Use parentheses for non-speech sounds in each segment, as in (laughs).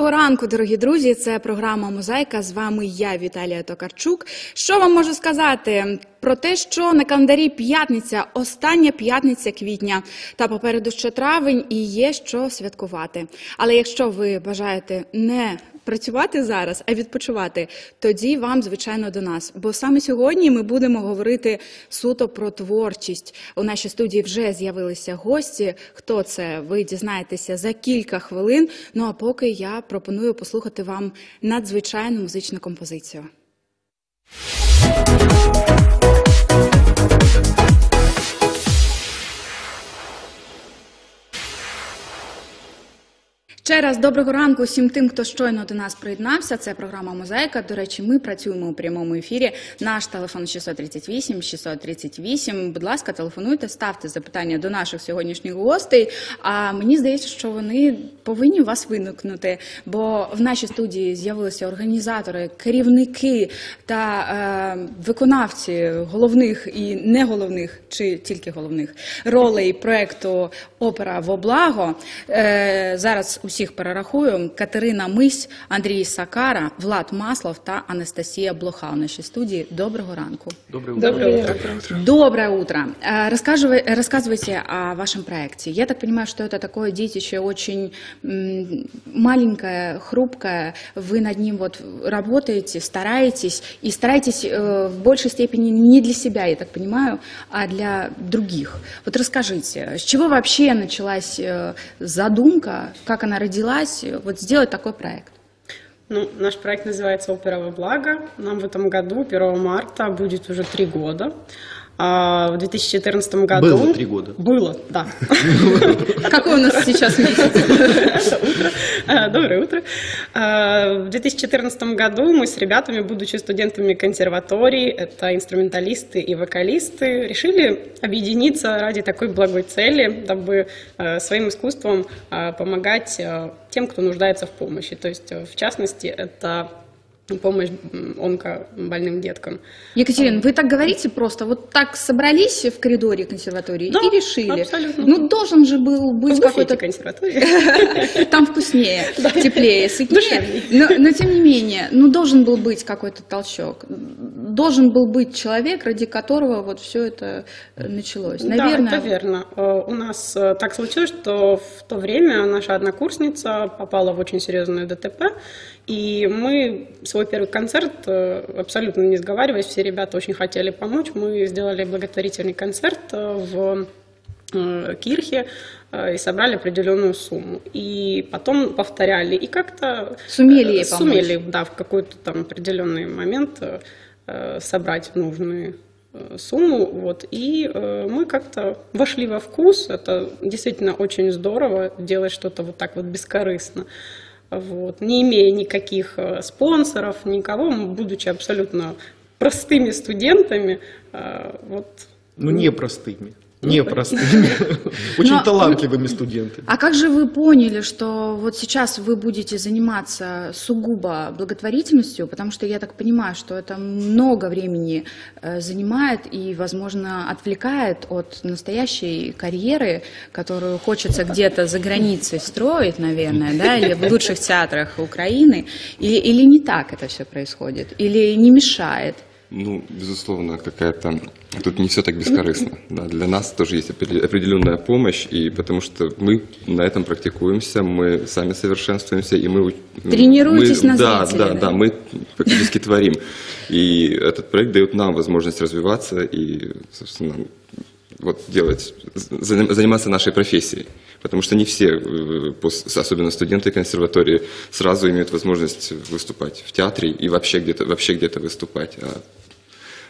Найдобрішого ранку, дорогі друзі. Це програма Мозаїка. З вами я, Віталія Токарчук. Що вам можу сказати про те, що на календарі п'ятниця, остання п'ятниця квітня, та попереду ще травень, і є що святкувати. Але якщо ви бажаєте не працювати зараз, а відпочивати, тоді вам, звичайно, до нас. Бо саме сьогодні ми будемо говорити суто про творчість. У нашій студії вже з'явилися гості. Хто це? Ви дізнаєтеся за кілька хвилин. Ну а поки я пропоную послухати вам надзвичайну музичну композицію. Ще раз доброго ранку всім тим, хто щойно до нас приєднався. Це програма Мозаїка. До речі, ми працюємо у прямому ефірі. Наш телефон 638 638. Будь ласка, телефонуйте, ставте запитання до наших сьогоднішніх гостей. А мені здається, що вони повинні вас виникнути, бо в нашій студії з'явилися організатори, керівники та е, виконавці головних і не головних, чи тільки головних ролей проекту Опера в облаго. Е, зараз усіх перерахую: Катерина Мись, Андрій Сакара, Влад Маслов та Анастасія Блоха у нашій студії. Доброго ранку. Доброе утро. Доброе утро. Доброе утро. Э, Расскажи- Рассказывайте о вашем проекте. Я так понимаю, что это такое детище очень м, маленькое, хрупкое. Вы над ним вот работаете, стараетесь и стараетесь э, в большей степени не для себя, я так понимаю, а для других. Вот расскажите, с чего вообще началась э, задумка, как она родилась, вот сделать такой проект? Ну, наш проект называется «Опера во благо». Нам в этом году, 1 марта, будет уже три года. А в 2014 году... Было три года. Было, да. Какой у нас сейчас месяц? (laughs) (laughs) А, Доброе утро. А, В 2014 году мы с ребятами, будучи студентами консерватории, это инструменталисты и вокалисты, решили объединиться ради такой благой цели, дабы э, своим искусством помогать тем, кто нуждается в помощи. То есть, в частности, это помощь м, онкобольным деткам. Екатерина, вы так говорите просто, вот так собрались в коридоре консерватории Да, и решили. абсолютно. Ну, должен же был быть какой-то... консерватории. (laughs) Там вкуснее, теплее, сытнее. Но тем не менее, ну, должен был быть какой-то толчок. Должен был быть человек, ради которого вот все это э, началось. Наверное, Да, это верно. Э, У нас э, так случилось, что в то время наша однокурсница попала в очень серьезное ДТП, и мы свой первый концерт, абсолютно не сговариваясь, все ребята очень хотели помочь, мы сделали благотворительный концерт в Кирхе и собрали определенную сумму. И потом повторяли, и как-то... Сумели ей помочь. Сумели, да, в какой-то там определенный момент собрать нужные э, сумму, вот, и э, мы как-то вошли во вкус, это действительно очень здорово, делать что-то вот так вот бескорыстно, вот, не имея никаких э, спонсоров, никого, будучи абсолютно простыми студентами, э, вот, Ну, непростыми. Непростыми. (laughs) Очень Но- талантливыми студентами. А как же вы поняли, что вот сейчас вы будете заниматься сугубо благотворительностью, потому что я так понимаю, что это много времени э, занимает и, возможно, отвлекает от настоящей карьеры, которую хочется где-то за границей строить, наверное, да, или в лучших театрах Украины, или, или не так это все происходит, или не мешает? Ну, безусловно, какая-то... Тут не все так бескорыстно. Да, для нас тоже есть опре- определенная помощь, и потому что мы на этом практикуемся, мы сами совершенствуемся, и мы... Тренируетесь мы- на да, зрителя, да, да? да, мы фактически творим. И этот проект дает нам возможность развиваться и, собственно, вот делать, заним- заниматься нашей профессией. Потому что не все, э, особенно студенты консерватории, сразу имеют возможность выступать в театре и вообще где-то вообще где-то выступать. А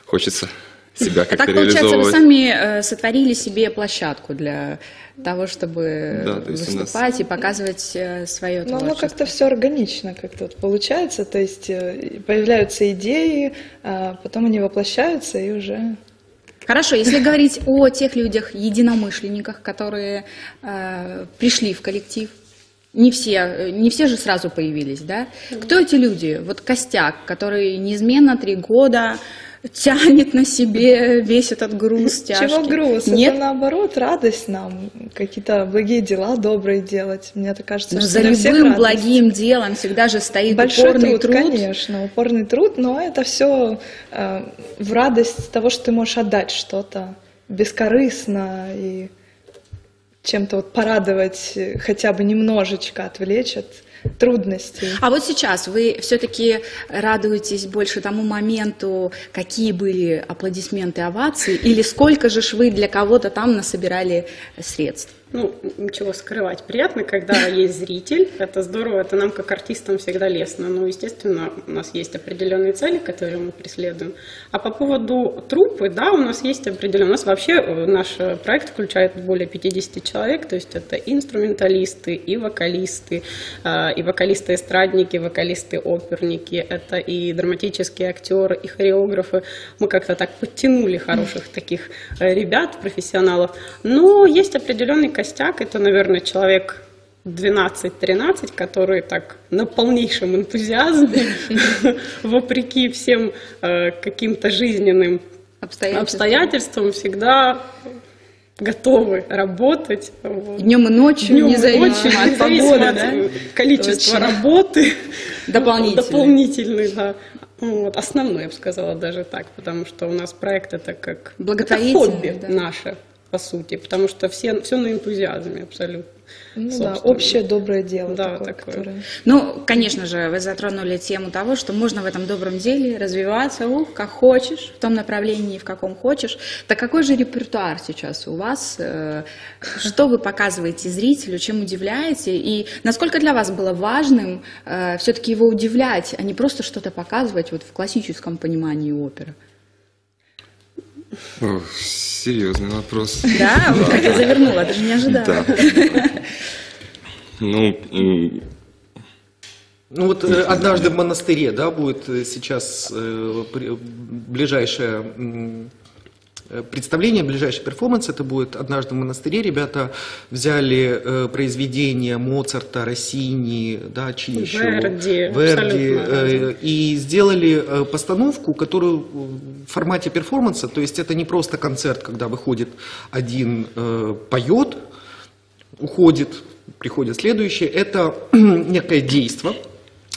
хочется себя А как-то так, получается, вы сами э, сотворили себе площадку для того, чтобы Да, то у нас- выступать и показывать э, свое Но оно творчество. как-то все органично как-то вот получается, то есть э, появляются идеи, а потом они воплощаются и уже... Хорошо, если говорить о тех людях, единомышленниках, которые э, пришли в коллектив, не все, э, не все же сразу появились, да? Кто эти люди? Вот костяк, который неизменно три года тянет на себе весь этот груз (laughs) тяжкий. Чего груз? Нет? Это наоборот радость нам, какие-то благие дела добрые делать. Мне так кажется, Но что за любым благим делом всегда же стоит Большой упорный труд, конечно, упорный труд, но это все в радость того, что ты можешь отдать что-то бескорыстно и чем-то вот порадовать, э, хотя бы немножечко отвлечь от трудностей. А вот сейчас вы все-таки радуетесь больше тому моменту, какие были аплодисменты, овации, или сколько же ж вы для кого-то там насобирали средств? Ну, ничего скрывать. Приятно, когда (laughs) есть зритель. Это здорово, это нам как артистам всегда лестно. Но, естественно, у нас есть определенные цели, которые мы преследуем. А по поводу трупы, да, у нас есть определенные. У нас вообще э, наш э, проект включает более 50 человек, то есть это инструменталисты, и вокалисты, э, и вокалисты-эстрадники, вокалисты-оперники, это и драматические актеры, и хореографы. Мы как-то так подтянули хороших таких ребят, профессионалов. Но есть определенный костяк, это, наверное, человек 12-13, которые так на полнейшем энтузиазме, (laughs) вопреки всем э, каким-то жизненным Обстоятельства. обстоятельствам, всегда готовы работать. Днем и ночью, Днем и независимо ночью, от погоды, от да? количества Точно. работы. (laughs) Дополнительной. Дополнительной, да. Вот, основной, я бы сказала, даже так, потому что у нас проект это как это хобби да. наше, по сути, потому что все, все на энтузиазме абсолютно. Ну да, собственно. общее доброе дело Да, такое, такое. которое... Ну, конечно же, вы затронули тему того, что можно в этом добром деле развиваться, ух, как хочешь, в том направлении, в каком хочешь. Так какой же репертуар сейчас у вас? Э, Что вы показываете зрителю, чем удивляете? И насколько для вас было важным все-таки его удивлять, а не просто что-то показывать вот в классическом понимании оперы? О, серьезный вопрос. Да, вот как я завернула, даже не ожидала. Да. Ну, Ну вот э, однажды в монастыре, да, будет э, сейчас э, при- ближайшее м, э, представление, ближайший перформанс, это будет однажды в монастыре. Ребята взяли э, произведения Моцарта, Россини, да, еще? Верди, Верди, э, и сделали э, постановку, которую в формате перформанса, то есть это не просто концерт, когда выходит один, э, поет, уходит, приходит следующий, это (clears throat) некое действие.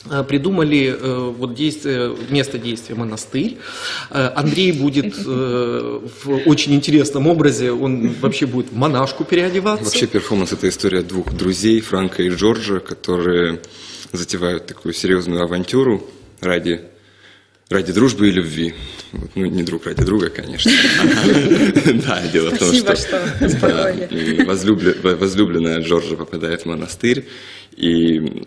Э, Придумали э, вот действие, место действия монастырь. Э, Андрей будет в очень интересном образе, он вообще будет в монашку переодеваться. Вообще перформанс это история двух друзей, Франка и Джорджа, которые затевают такую серьезную авантюру ради, ради дружбы и любви. Вот, Ну, не друг ради друга, конечно. Да, дело в том, что возлюбленная Джорджа попадает в монастырь, и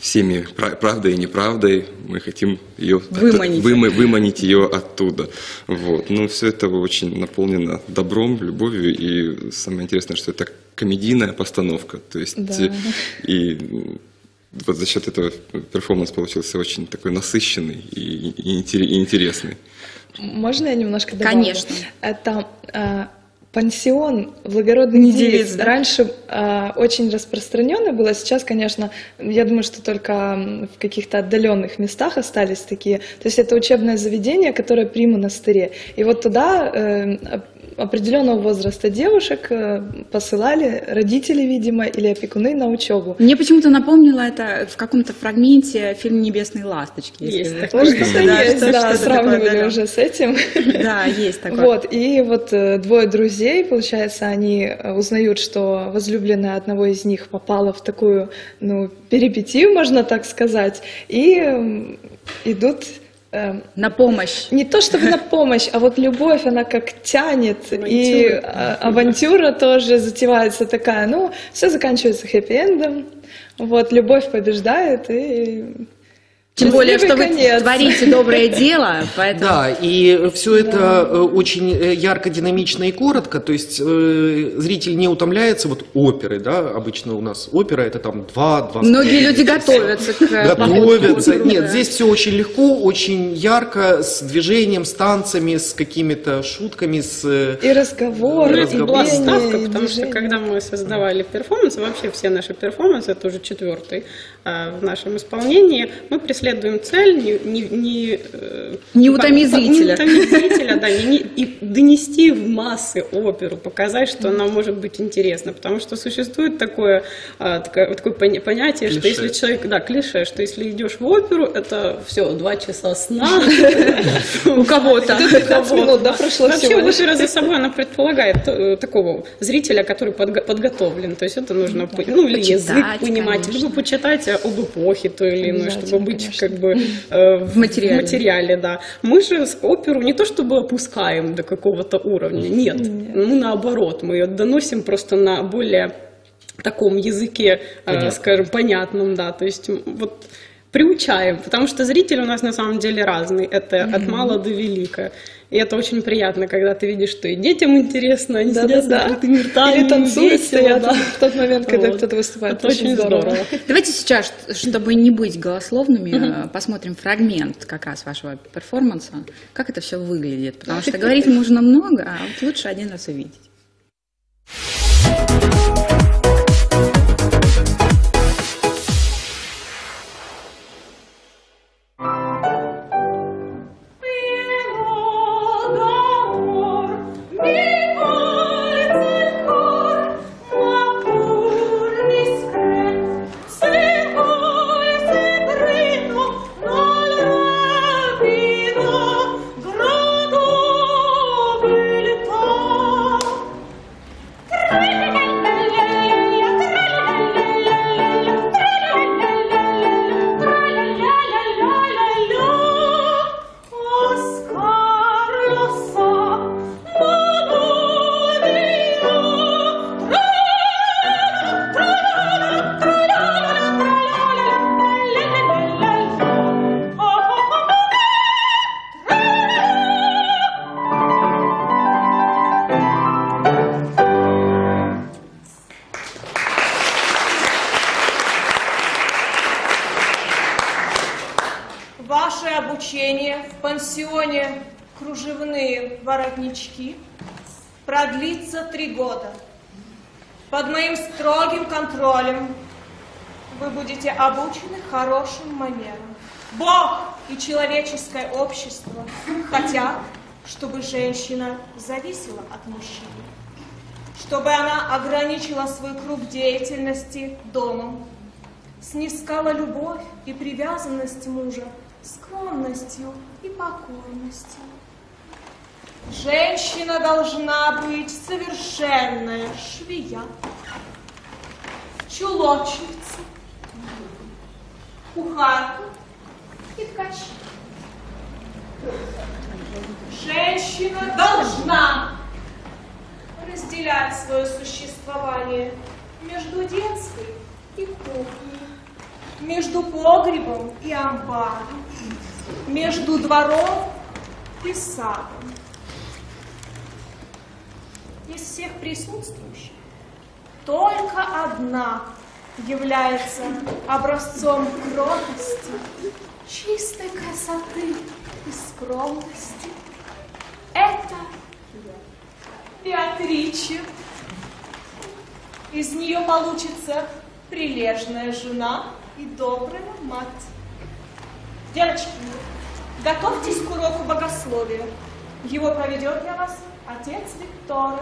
всеми пра- правдой и неправдой мы хотим ее Выманить. выманить ее оттуда. Вот. Ну, все это очень наполнено добром, любовью, и самое интересное, что это комедийная постановка. То есть, Да. э, и вот за счет этого перформанс получился очень такой насыщенный и, и и интересный. Можно я немножко добавлю? Конечно. Это э, пансион благородных Не девиц. девиц, да? Раньше э, очень распространенное было, сейчас, конечно, я думаю, что только в каких-то отдаленных местах остались такие. То есть это учебное заведение, которое при монастыре. И вот туда э, определенного возраста девушек э, посылали родители, видимо, или опекуны на учебу. Мне почему-то напомнило это в каком-то фрагменте фильм «Небесные ласточки». Есть такое. Что-то да, есть, что- да, что-то сравнивали такое, да-да. уже с этим. (laughs) Да, есть такое. Вот, и вот э, двое друзей, получается, они э, узнают, что возлюбленная одного из них попала в такую, ну, перипетию, можно так сказать, и идут э, На помощь. не то чтобы на помощь, а вот любовь, она как тянет, и Авантюра. а, авантюра тоже затевается такая, ну, все заканчивается хэппи-эндом, вот, любовь побеждает, и Тем более, что вы конец. творите доброе (laughs) дело, поэтому... Да, и все это э, очень э, ярко, динамично и коротко. То есть э, зритель не утомляется. Вот оперы, да, обычно у нас опера это там два, два. Многие люди готовятся к э, Готовятся. Нет, здесь все очень легко, очень ярко, с движением, с танцами, с какими-то шутками, с... И разговор, И была ставка, потому что когда мы создавали перформанс, вообще все наши перформансы, это уже четвертый а, в нашем исполнении, мы преследуем цель не, не, не, э, Не по- зрителя. Не утомить зрителя, да, не- не- и донести в массы оперу, показать, что она может быть интересна, потому что существует такое, а, такое, такое поня- понятие, что Клише. если человек, да, клише, что если идешь в оперу, это все, два часа сна. У кого-то. 15 минут, да, прошло Вообще опера за собой она предполагает э, такого зрителя, который подго- подготовлен. То есть это нужно ну, или язык понимать, либо почитать об эпохе той или иной, чтобы быть. Как бы э, в, материале. в материале, да. Мы же оперу не то чтобы опускаем до какого-то уровня, нет. Мы наоборот, мы ее доносим просто на более таком языке, э, скажем, понятном, да. То есть вот приучаем, потому что зритель у нас на самом деле разный. Это от мала до велика. И это очень приятно, когда ты видишь, что и детям интересно, они сидят с Да-да-да. закрытыми ртами, Или танцуют, весело, стоят да. в тот момент, когда Вот. кто-то выступает. Это очень здорово. Давайте сейчас, чтобы не быть голословными, э, посмотрим фрагмент как раз вашего перформанса, как это все выглядит. Потому что говорить можно много, а вот лучше один раз увидеть. Обучение в пансионе «Кружевные воротнички» продлится три года. Под моим строгим контролем вы будете обучены хорошим манерам. Бог и человеческое общество хотят, чтобы женщина зависела от мужчины, чтобы она ограничила свой круг деятельности домом, снискала любовь и привязанность мужа скромностью и покорностью. Женщина должна быть совершенная. Швея, чулочница, кухарка. И ткачи. Женщина должна разделять свое существование между детской и кухней, между погребом и амбаром, между двором и садом. Из всех присутствующих только одна является образцом кротости, чистой красоты и скромности. Это Беатриче. Из нее получится прилежная жена и добрая мать. Девочки, готовьтесь к уроку богословия. Его проведет для вас отец Викторы.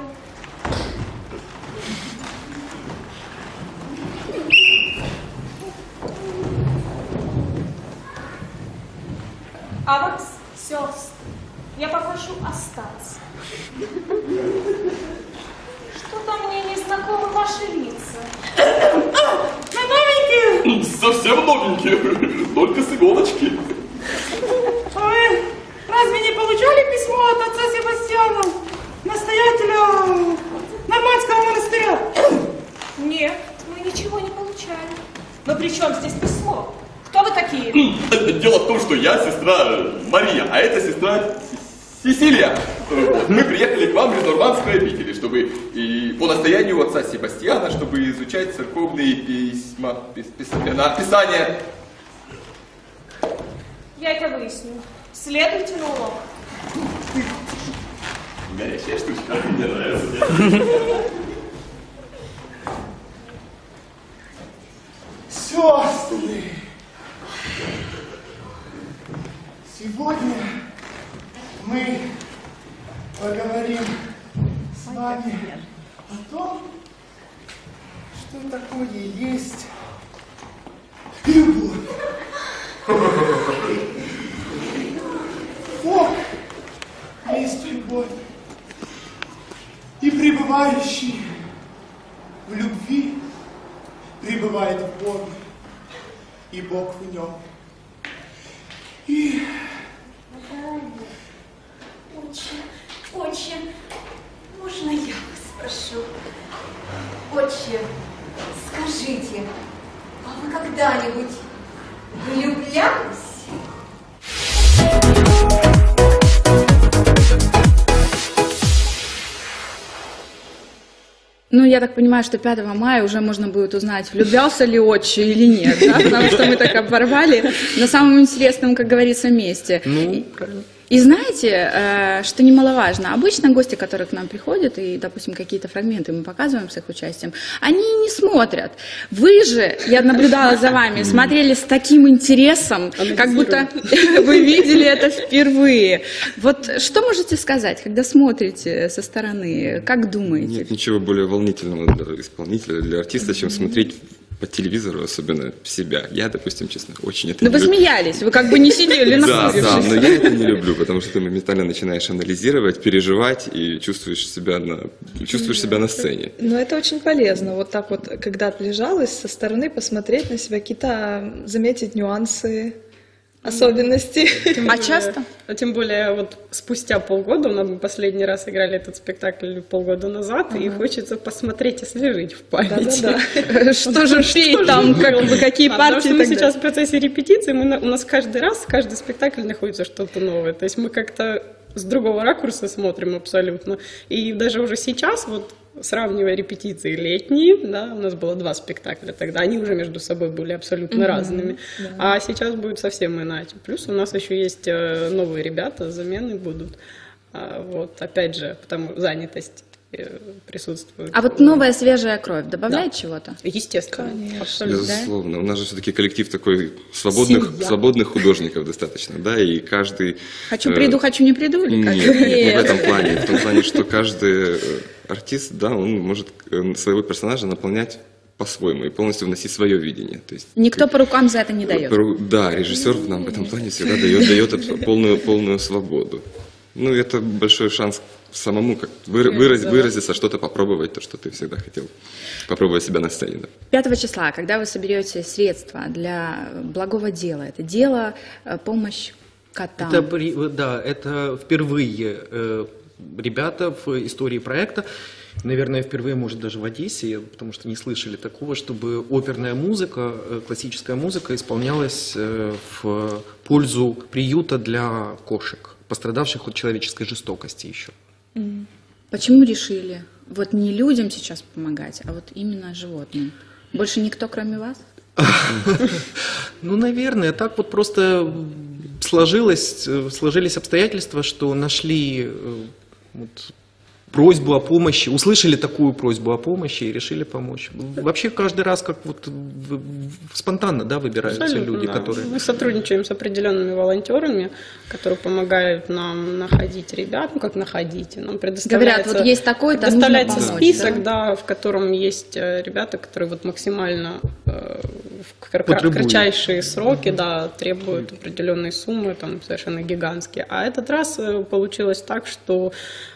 А вас, сестры, я попрошу остаться. Что-то мне не знакомы ваши лица. Совсем новенькие, только с иголочки. Вы разве не получали письмо от отца Себастьяна, настоятеля Нормандского монастыря? Нет, мы ничего не получали. Но при чем здесь письмо? Кто вы такие? Дело в том, что я сестра Мария, а это сестра Сесилия. Вот. Мы приехали к вам из нормандской обители, чтобы и по настоянию отца Себастьяна, чтобы изучать церковные письма, пис- пис- писания. Я это выясню. Следуйте на урок. Горячая штучка. Мне нравится. Сестры! Сегодня мы поговорим с вами о том, что такое есть любовь. Бог есть любовь. И пребывающий в любви пребывает в Боге, и Бог в нем. И Отче, отче, можно я вас спрошу? Отче, скажите, а вы когда-нибудь влюблялись? Ну, я так понимаю, что 5 мая уже можно будет узнать, влюблялся ли отче или нет, да? потому что мы так оборвали на самом интересном, как говорится, месте. Ну, правильно. И знаете, э, что немаловажно, обычно гости, которые к нам приходят, и, допустим, какие-то фрагменты мы показываем с их участием, они не смотрят. Вы же, я наблюдала за вами, смотрели с таким интересом, как будто (laughs) вы видели это впервые. Вот что можете сказать, когда смотрите со стороны, как думаете? Нет ничего более волнительного для исполнителя, для артиста, чем смотреть по телевизору, особенно себя. Я, допустим, честно, очень это Ну, не вы люблю. смеялись, вы как бы не сидели Да, да, нахмурившись. но я это не люблю, потому что ты моментально начинаешь анализировать, переживать и чувствуешь себя на, чувствуешь себя на сцене. Но это очень полезно, вот так вот, когда отлежалась, со стороны посмотреть на себя, какие-то заметить нюансы, особенности. А часто? А тем более вот спустя полгода, ну, мы последний раз играли этот спектакль полгода назад, и хочется посмотреть, освежить в памяти. Да-да-да. (laughs) Что же петь там, как бы, какие потому партии что и мы сейчас в процессе репетиции, мы, на- у нас каждый раз, каждый спектакль находится что-то новое. То есть мы как-то с другого ракурса смотрим абсолютно. И даже уже сейчас, вот сравнивая репетиции летние, да, у нас было два спектакля тогда, они уже между собой были абсолютно разными. А сейчас будет совсем иначе. Плюс у нас еще есть э, новые ребята, замены будут. А, Вот, опять же, потому занятость присутствует. А вот новая свежая кровь добавляет чего-то? Естественно. Абсолютно. Безусловно. У нас же все-таки коллектив такой свободных, Семья. свободных художников достаточно, да, и каждый... Хочу э, приду, хочу не приду? Или как? Нет, нет, не в этом плане. В том плане, что каждый э, артист, да, он может э, своего персонажа наполнять по-своему и полностью вносить свое видение. То есть Никто по рукам за это не дает. Ру- Да, режиссер нам в этом плане всегда дает, дает полную, полную свободу. Ну, это большой шанс самому как выра- выразить, выразиться, что-то попробовать, то, что ты всегда хотел попробовать себя на сцене. Да. 5 числа, когда вы соберете средства для благого дела, это дело, э, помощь котам. Это, да, это впервые э, ребята в истории проекта, наверное, впервые, может, даже в Одессе, потому что не слышали такого, чтобы оперная музыка, э, классическая музыка исполнялась э, в пользу приюта для кошек, пострадавших от человеческой жестокости еще. Почему решили вот не людям сейчас помогать, а вот именно животным? Больше никто, кроме вас? (laughs) Ну, наверное, так вот просто сложилось, э, сложились обстоятельства, что нашли э, вот, просьбу о помощи, услышали такую просьбу о помощи и решили помочь. Вообще каждый раз как вот спонтанно, да, выбираются Абсолютно, люди, да. которые... Мы сотрудничаем с определенными волонтерами, которые помогают нам находить ребят, ну как находить, нам предоставляется... Говорят, вот есть такой-то, нужно предоставляется помочь, список, да? да? в котором есть э, ребята, которые вот максимально э, в Потребуют. кратчайшие сроки, да, требуют определенные суммы, там совершенно гигантские. А этот раз э, получилось так, что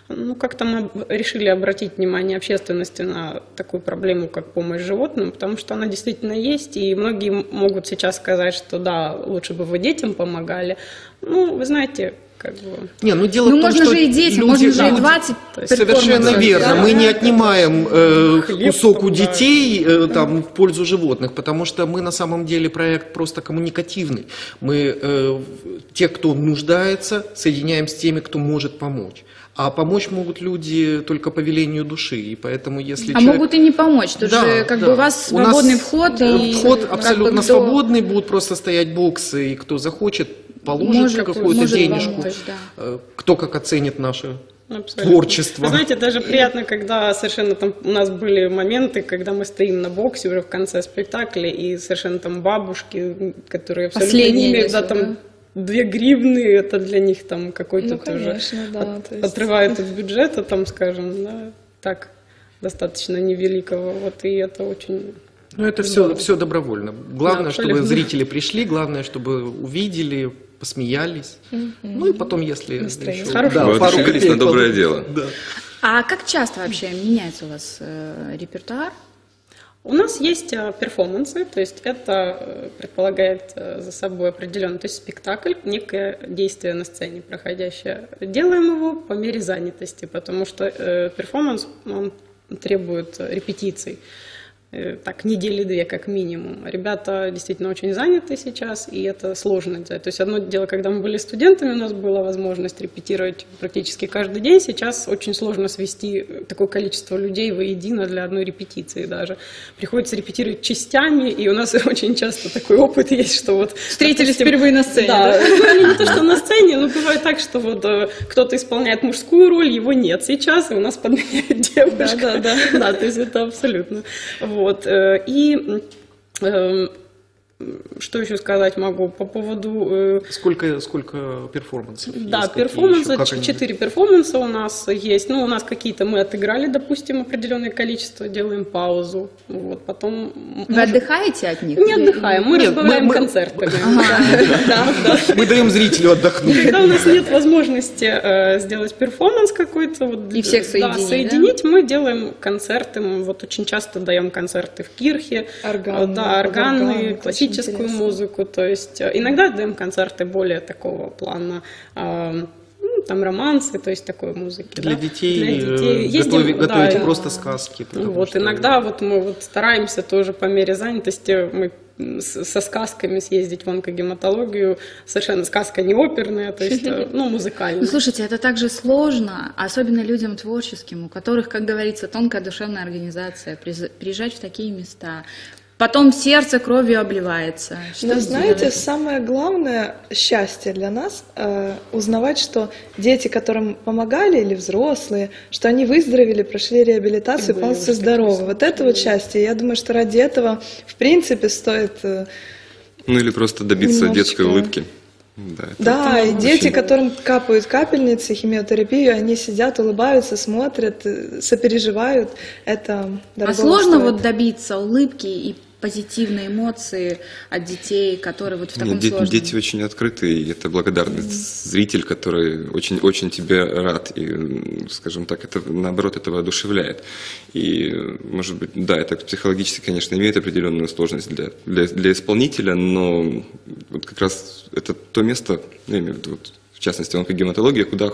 ну, как-то мы решили обратить внимание общественности на такую проблему, как помощь животным, потому что она действительно есть, и многие могут сейчас сказать, что да, лучше бы вы детям помогали. Ну, вы знаете, как бы... Не, ну дело Ну, в том, можно что же и 10, люди можно же и живут- 20 Совершенно верно. Да. Мы не отнимаем э, Хлеб кусок у да. детей э, там, в пользу животных, потому что мы на самом деле проект просто коммуникативный. Мы э, в- те, кто нуждается, соединяем с теми, кто может помочь. А помочь могут люди только по велению души. И поэтому если А человек- могут и не помочь, потому Да, что как да. бы у вас У нас свободный вход. и Вход как бы абсолютно кто свободный, будут просто стоять боксы, и кто захочет, положит какую-то денежку. помочь, да. Э, Кто как оценит наше Абсолютно. творчество. Вы знаете, даже приятно, когда совершенно там у нас были моменты, когда мы стоим на боксе уже в конце спектакля, и совершенно там бабушки, которые абсолютно Последние не имеют, да, там две гривны, это для них там какой-то Ну, тоже конечно, да, от- то есть- отрывает от бюджета, там, скажем, да, так достаточно невеликого, вот, и это очень Ну, это все, все добровольно. Главное, Да, чтобы абсолютно. зрители пришли, главное, чтобы увидели, посмеялись. Ну и потом, если Настроение. еще- Хорошо. Воодушевились пару на доброе копеек дело. Да. А как часто вообще меняется у вас э, репертуар? У нас есть э, перформансы, то есть это э, предполагает э, за собой определенный, то есть спектакль, некое действие на сцене проходящее. Делаем его по мере занятости, потому что перформанс он требует репетиций. Э, Так, недели две как минимум. Ребята действительно очень заняты сейчас, и это сложно делать. То есть одно дело, когда мы были студентами, у нас была возможность репетировать практически каждый день. Сейчас очень сложно свести такое количество людей воедино для одной репетиции даже. Приходится репетировать частями, и у нас (laughs) очень часто такой опыт есть, что вот... Встретились допустим, впервые на сцене, Да, да? ну, не то, что на сцене, но бывает так, что вот э, кто-то исполняет мужскую роль, его нет сейчас, и у нас подменяет (laughs) девушка. Да, да, да. Да, то есть это абсолютно. Вот. Э, И э, что еще сказать могу по поводу... э, Сколько, сколько перформансов? да, есть? Они- четыре перформанса у нас есть. Ну, у нас какие-то мы отыграли, допустим, определенное количество, делаем паузу. Вот, потом... Вы можем- отдыхаете от них? Не отдыхаем, мы Нет, разбавляем мы- мы- концертами. (laughs) Да, да. (laughs) Мы даем зрителю отдохнуть. Когда у нас нет возможности э, сделать перформанс какой-то, И всех соединить, соединить, мы делаем концерты. Мы вот очень часто даем концерты в Кирхе, Органные, э, да, органные, это классическую интересно. музыку. То есть э, иногда даем концерты более такого плана. э, ну, там романсы, то есть такой музыки. Для да. детей, Для э, детей. Ездим, готови- да, готовите и- просто сказки. вот, что- иногда вот мы вот стараемся тоже по мере занятости мы со сказками съездить в онкогематологию. Совершенно сказка не оперная, то есть, э, (laughs) ну, музыкальная. Ну, слушайте, это также сложно, особенно людям творческим, у которых, как говорится, тонкая душевная организация, приезжать в такие места. Потом сердце кровью обливается. Что Но знаете, делать? самое главное счастье для нас э, узнавать, что дети, которым помогали или взрослые, что они выздоровели, прошли реабилитацию, И были полностью здоровы. Вот это вот счастье. Я думаю, что ради этого, в принципе, стоит. э, Ну или просто добиться Немножечко. детской улыбки. Да, это Да, и очень- дети, которым капают капельницы, химиотерапию, они сидят, улыбаются, смотрят, э, сопереживают. Это А сложно стоит. вот добиться улыбки и позитивной эмоции от детей, которые вот в таком Нет, сложном... дети очень открытые, и это благодарный зритель, который очень, очень тебе рад. И, скажем так, это наоборот это воодушевляет. И, может быть, да, это психологически, конечно, имеет определенную сложность для, для, для исполнителя, но вот как раз это то место, ну, я имею в виду, вот, в частности, онкогематология, куда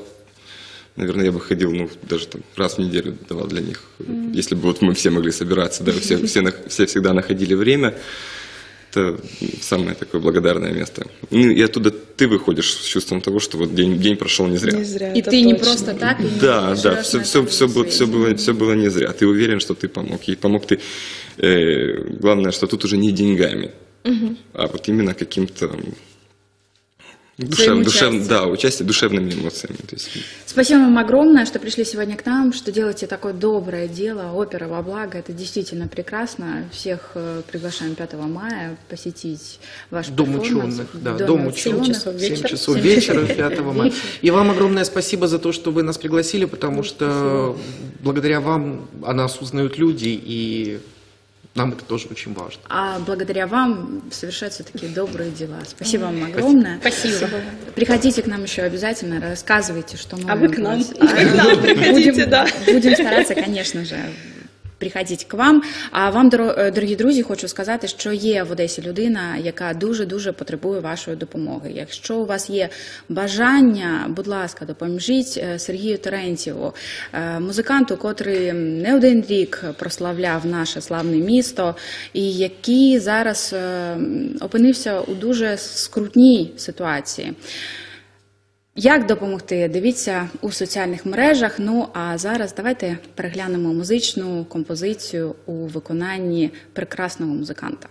Наверное, я бы ходил, ну, даже там раз в неделю давал для них. Если бы вот мы все могли собираться, да, все, все, все всегда находили время. Это самое такое благодарное место. Ну, и оттуда ты выходишь с чувством того, что вот день, день прошел не зря. Не зря, И ты не точно. просто так, и не Да, да, все, все, все, было, все, было, все было не зря. Ты уверен, что ты помог. И помог ты, э, главное, что тут уже не деньгами, а вот именно каким-то Своим душев, душев, участием. да, участие душевными эмоциями. То есть, Спасибо вам огромное, что пришли сегодня к нам, что делаете такое доброе дело, опера во благо. Это действительно прекрасно. Всех э, приглашаем 5 мая посетить ваш Дом ученых, да, Доме Дом ученых. ученых. часов 7 вечера. часов Семь вечера, часов 5 мая. И вам огромное спасибо за то, что вы нас пригласили, потому что благодаря вам о нас узнают люди, и нам это тоже очень важно. А благодаря вам совершаются такие добрые дела. Спасибо вам огромное. Спасибо. Приходите к нам еще обязательно, рассказывайте, что А вы к нам. новенького. К нам приходите, Будем, да. будем стараться, конечно же. Приходять к вам. А вам, доро- дорогі друзі, хочу сказати, що є в Одесі людина, яка дуже дуже потребує вашої допомоги. Якщо у вас є бажання, будь ласка, допоможіть е, Сергію Терентьєву, е, музиканту, котрий не один рік прославляв наше славне місто, і який зараз е, опинився у дуже скрутній ситуації. Як допомогти? Дивіться у соціальних мережах. Ну а зараз давайте переглянемо музичну композицію у виконанні прекрасного музиканта.